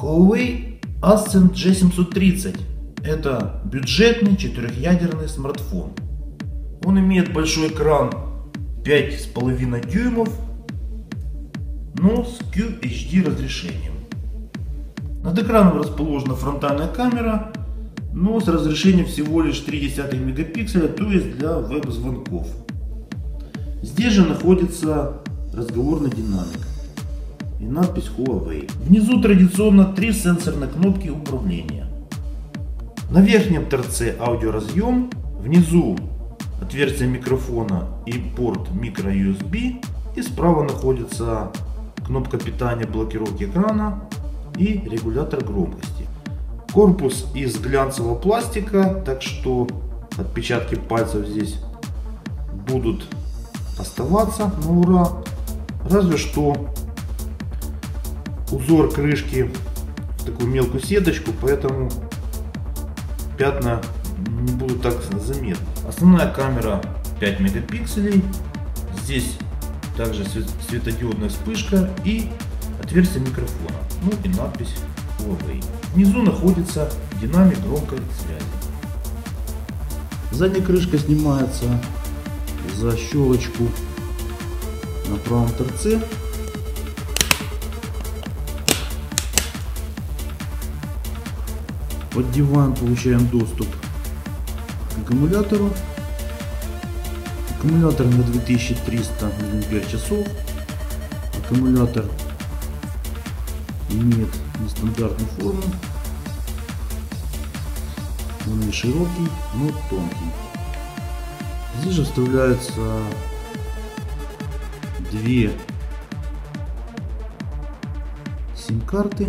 Huawei Ascend G730 – это бюджетный четырехъядерный смартфон. Он имеет большой экран 5,5 дюймов, но с QHD разрешением. Над экраном расположена фронтальная камера, но с разрешением всего лишь 0,3 мегапикселя, то есть для веб-звонков. Здесь же находится разговорный динамик и надпись Huawei. Внизу традиционно три сенсорные кнопки управления. На верхнем торце аудиоразъем, внизу отверстие микрофона и порт microUSB и справа находится кнопка питания блокировки экрана и регулятор громкости. Корпус из глянцевого пластика, так что отпечатки пальцев здесь будут оставаться на ура. Разве что узор крышки в такую мелкую сеточку, поэтому пятна не будут так заметны. Основная камера 5 мегапикселей. Здесь также светодиодная вспышка и отверстие микрофона. Ну и надпись Huawei. Внизу находится динамик громкой связи. Задняя крышка снимается за щелочку на правом торце Под диван получаем доступ к аккумулятору. Аккумулятор на 2300 мАч. Аккумулятор имеет нестандартную форму. Он не широкий, но тонкий. Здесь же вставляются две сим-карты.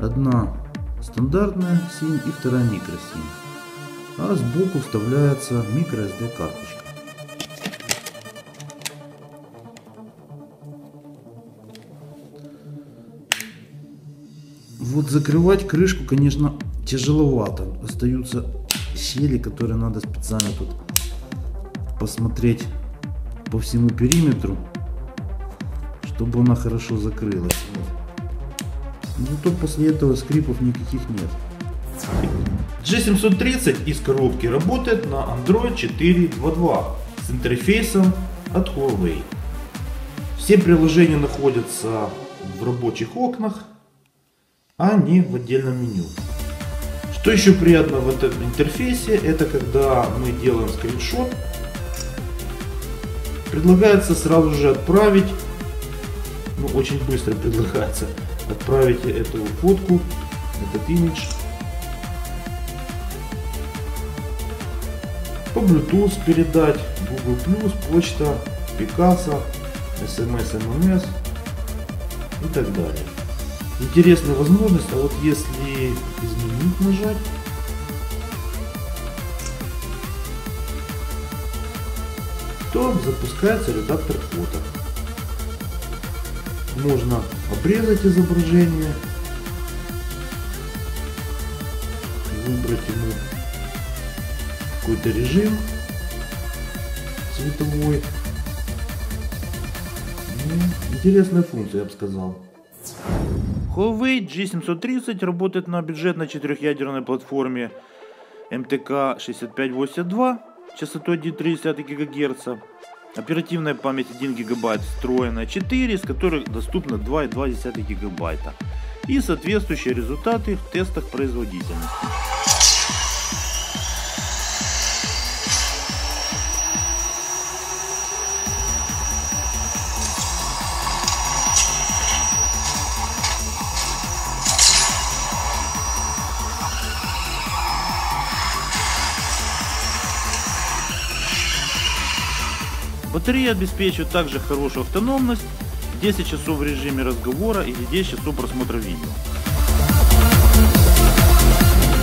Одна стандартная сим и вторая микросим. А сбоку вставляется microSD карточка. Вот закрывать крышку, конечно, тяжеловато. Остаются щели, которые надо специально тут посмотреть по всему периметру, чтобы она хорошо закрылась. Ну, после этого скрипов никаких нет. G730 из коробки работает на Android 4.2.2 с интерфейсом от Huawei. Все приложения находятся в рабочих окнах, а не в отдельном меню. Что еще приятно в этом интерфейсе, это когда мы делаем скриншот, предлагается сразу же отправить, ну очень быстро предлагается, отправите эту фотку, этот имидж по Bluetooth передать, Google+, почта, Picasa, SMS, MMS и так далее. Интересная возможность, а вот если изменить нажать, то запускается редактор фото можно обрезать изображение, выбрать ему какой-то режим цветовой. Ну, интересная функция, я бы сказал. Huawei G730 работает на бюджетной четырехъядерной платформе MTK 6582 частотой 1,3 ГГц Оперативная память 1 гигабайт встроенная, 4, из которых доступно 2,2 гигабайта. И соответствующие результаты в тестах производительности. Батарея обеспечивает также хорошую автономность, 10 часов в режиме разговора или 10 часов просмотра видео.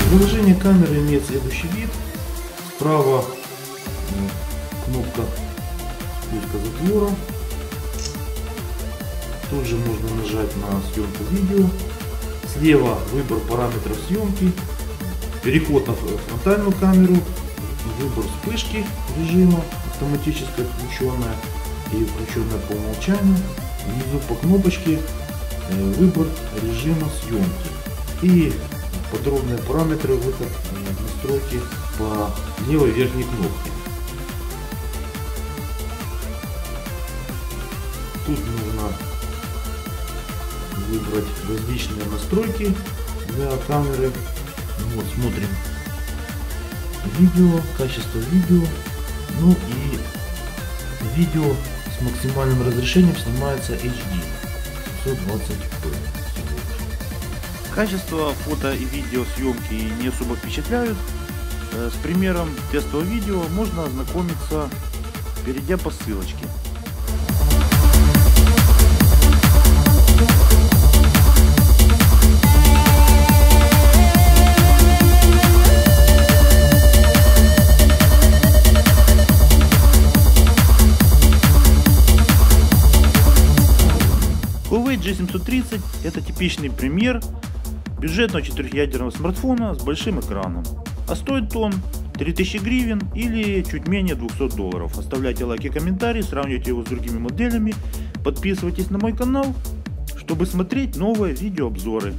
Приложение камеры имеет следующий вид. Справа кнопка спуска затвора. Тут же можно нажать на съемку видео. Слева выбор параметров съемки. Переход на фронтальную камеру. Выбор вспышки режима автоматически включенная и включенная по умолчанию. Внизу по кнопочке э, выбор режима съемки и подробные параметры выход э, настройки по левой верхней кнопке. Тут нужно выбрать различные настройки для камеры. Вот, смотрим видео, качество видео, ну и видео с максимальным разрешением снимается HD 720p. Качество фото и видео съемки не особо впечатляют. Э, с примером тестового видео можно ознакомиться, перейдя по ссылочке. G730 это типичный пример бюджетного четырехъядерного смартфона с большим экраном. А стоит он 3000 гривен или чуть менее 200 долларов. Оставляйте лайки и комментарии, сравнивайте его с другими моделями, подписывайтесь на мой канал, чтобы смотреть новые видеообзоры.